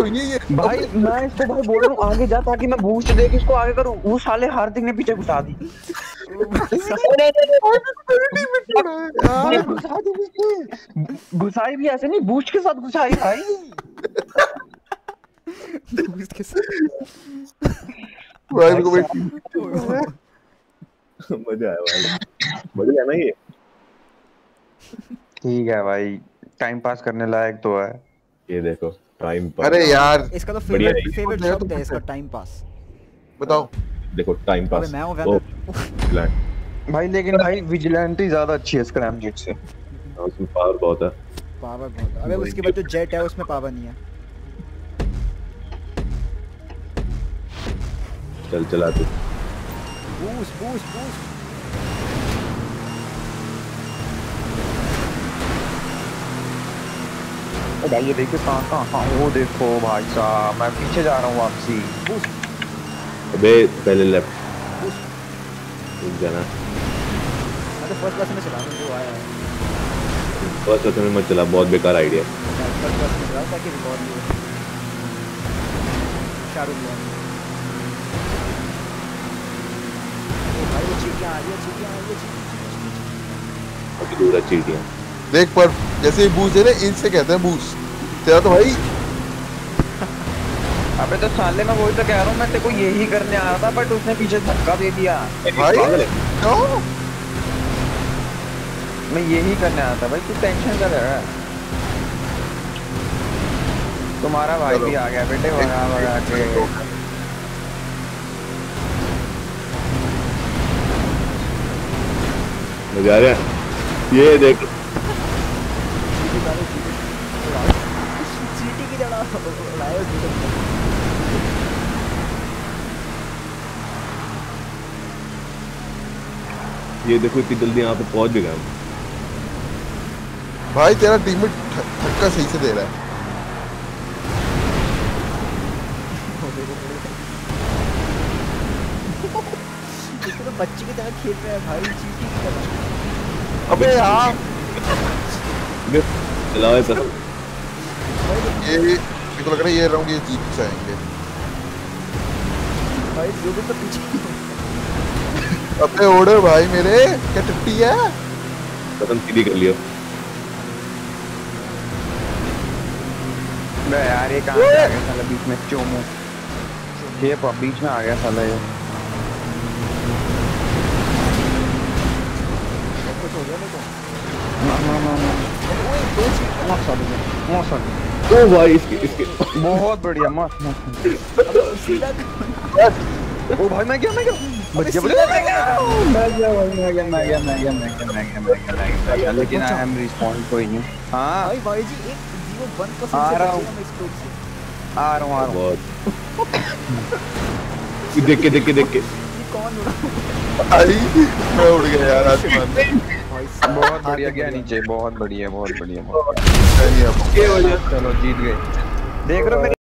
हुई है ये भाई मैं इसको भाई बोल रहा हूँ आगे जा ताकि मैं बूस्ट दे के इसको आगे करूँ वो साले हार्दिक ने पीछे घुसा दी। घुसाई भी ऐसे नहीं बूस्ट के साथ घुसाई भाई साथ को मज़ा आया भाई मज़ा आया ना ये ठीक है भाई टाइम पास करने लायक तो है ये देखो टाइम पर अरे यार। इसका तो फेवरेट फेवरेट तो शब्द है इसका टाइम पास बताओ। देखो टाइम अबे पास मैं हूँ वैन ब्लैक भाई लेकिन भाई विजिलेंटी ज़्यादा अच्छी है स्क्रैम जेट से। उसमें पावर बहुत है। पावर बहुत है। अबे उसके बाद जो जेट है उसमें पावर नहीं है। चल चला तू। बूस्ट बूस्ट बूस्ट भाई ये देखिए कहाँ कहाँ हाँ वो देखो भाई साहब मैं पीछे जा रहा हूँ वापसी। अबे पहले लेफ़्ट रुक जाना। मैं तो फ़र्स्ट क्लास में चला जो आया है। फ़र्स्ट क्लास में मत चला बहुत बेकार आइडिया फ़र्स्ट क्लास में चला ताकि रिकॉर्ड हो। शाहरुख खान भाई वो चीटियाँ आ रही है चीटियाँ आ रही है चीटियाँ दूर है चीटियाँ देख पर जैसे बूस्ट है ना इनसे कहते हैं बूस्ट तेरा तो भाई अबे तो साले मैं वही तो कह रहा हूँ मैं तेरे को यही करने आया था बट उसने पीछे धक्का दे दिया। भाई क्यों? मैं यही करने आया था भाई तू टेंशन कर रहा। है तुम्हारा भाई भी आ गया बेटे भगा भगा के मज़ा आ रहा है ये देख। चीटी की ये देखो इतनी जल्दी यहाँ पे पहुँच भी गए भाई तेरा टीममेट धक्का सही से दे रहा है। तो बच्चे की तरह खेल रहा है भाई चीटी की तरह। अबे यार। चलाओ ये ये मेरे को लग रहा है ये राउंड ये जीत जाएँगे। भाई जो भी तो पीछे अबे ओड़े भाई मेरे क्या टट्टी है? कसम सीधी कर लियो। बे यार ये कहाँ से आ गया साला? बीच में चोमू। ये प- बीच में आ गया साला ये कुछ हो गया मेरे को ना ना ना ना ओए दो चीटी मौसम। ओ भाई इसके इसके। बहुत बढ़िया मस्त मस्त ओ भाई मैं गया मैं गया। बच गया मैं गया। मैं गया भाई मैं गया मैं गया मैं गया मैं गया मैं गया मैं गया लेकिन आई एम रिस्पॉन्ड कोई नहीं। हाँ। भाई भाई जी एक ज़ीरो वन परसेंट आ रहा हूँ। आ रहा हूँ आ रहा हूँ। देख के देख के देख के। ये कौन उड़ा भाई मैं उड़ गया यार आसमान में बहुत बढ़िया गया नीचे बहुत बढ़िया बहुत बढ़िया बहुत चलो जीत गए। देख रहे हो